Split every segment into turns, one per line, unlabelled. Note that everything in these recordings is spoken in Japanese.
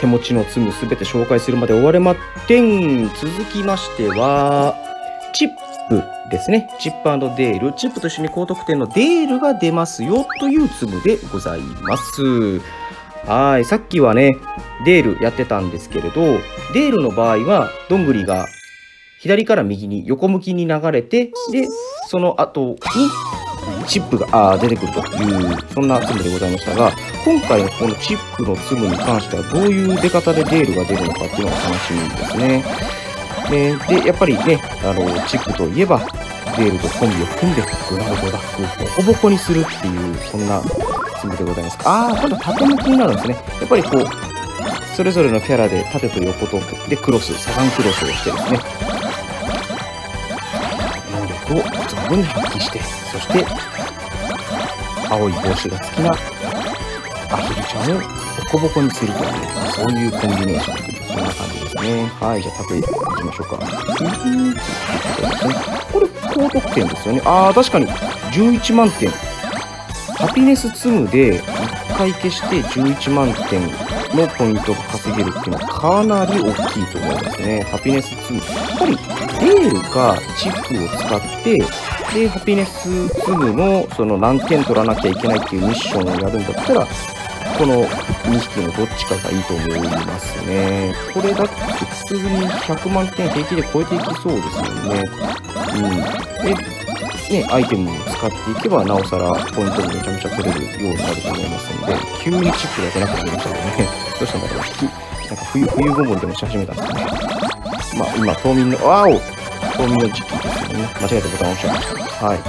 手持ちの積むすべて紹介するまで終われまってん。続きましては、チップですね。チップデール。チップと一緒に高得点のデールが出ますよという積むでございます。はい。さっきはね、デールやってたんですけれど、デールの場合は、どんぐりが左から右に横向きに流れて、で、その後にチップがあー出てくるという、そんなツムでございましたが、今回のこのチップのツムに関してはどういう出方でデールが出るのかっていうのが楽しみですね。で、でやっぱりね、あの、チップといえば、デールとコンビを組んで、グラウドダックをボコボコにするっていう、そんなツムでございます。あー、今度縦向きになるんですね。やっぱりこう、それぞれのキャラで縦と横とでクロス、サガンクロスをしてですね、力を存分に発揮して、そして、青い帽子が好きなアヒルちゃんをボコボコにするという、そういうコンビネーション。そんな感じですね。はい、じゃあ、縦行きましょうか。これ、高得点ですよね。あー、確かに、11万点。ハピネスツムで回消して11万点のポイントが稼げるっていうのはかなり大きいと思いますね。ハピネスツム。やっぱりデールかチップを使って、で、ハピネスツムのその何点取らなきゃいけないっていうミッションをやるんだったら、この2匹のどっちかがいいと思いますね。これだって普通に100万点平気で超えていきそうですよね。うん。ね、アイテムを使っていけば、なおさらポイントもめちゃめちゃ取れるようになると思いますので、急にチップが出なくなりましたけどね。どうしたんだろう、なんか冬、冬ごもりでもし始めたんですね。まあ、今、冬眠の、わお冬眠の時期ですよね。間違えたボタン押しちゃいました。はい。ね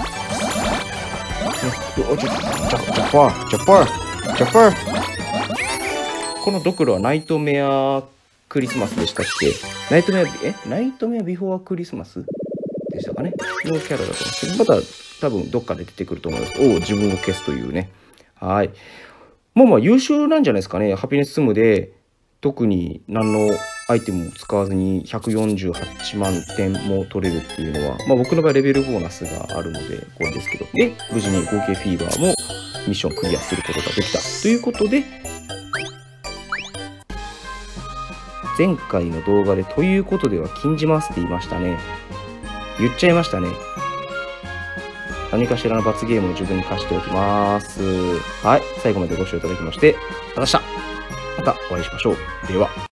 おちょ、ジャ、ジャファー、ジャファー、ジャファー。このドクロはナイトメアクリスマスでしたっけ？ナイトメア、え？ナイトメアビフォークリスマス？でしたかねのキャラだと思うんですけど、また多分どっかで出てくると思います。おお、自分を消すというね。はい。もうまあ優秀なんじゃないですかね。ハピネスツムで特に何のアイテムを使わずに148万点も取れるっていうのは、まあ僕の場合レベルボーナスがあるのでこれですけど、で、無事に合計フィーバーもミッションクリアすることができたということで、前回の動画でということでは禁じますって言いましたね。言っちゃいましたね。何かしらの罰ゲームを自分に課しておきます。はい。最後までご視聴いただきまして、ありがとうございました。またお会いしましょう。では。